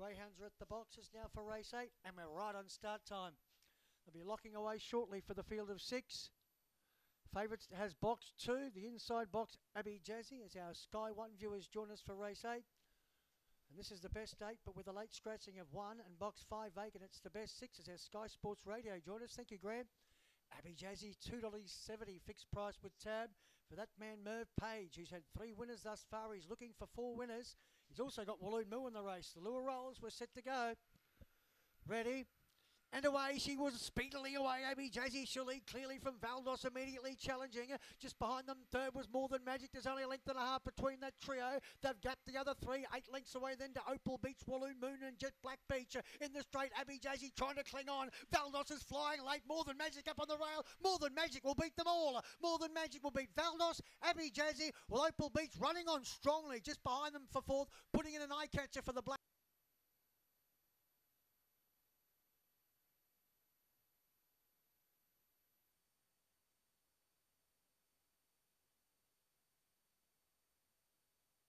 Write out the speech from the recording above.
Greyhounds are at the boxes now for race eight, and we're right on start time. They'll be locking away shortly for the field of six. Favourites has box two, the inside box, Abby Jazzy, as our Sky One viewers join us for race eight. And this is the best eight, but with a late scratching of one and box five vacant, it's the best six as our Sky Sports Radio join us. Thank you, Graham. Abby Jazzy, $2.70 fixed price with tab for that man Merv Page, who's had three winners thus far. He's looking for four winners. He's also got Walloon Moon in the race. The lure rolls, we're set to go. Ready, and away she was speedily away. Abby Jazzy lead clearly from Valdos immediately challenging. her. Just behind them, third was More Than Magic. There's only a length and a half between that trio. They've gapped the other three. Eight lengths away then to Opal Beach, Walloon Moon and Jet Black Beach. In the straight, Abby Jazzy trying to cling on. Valdos is flying late. More Than Magic up on the rail. More Than Magic will beat them all. More Than Magic will beat Valdos. Abby Jazzy, well, Opal Beach running on strongly. Just behind them for fourth, putting in an eye catcher for the Black.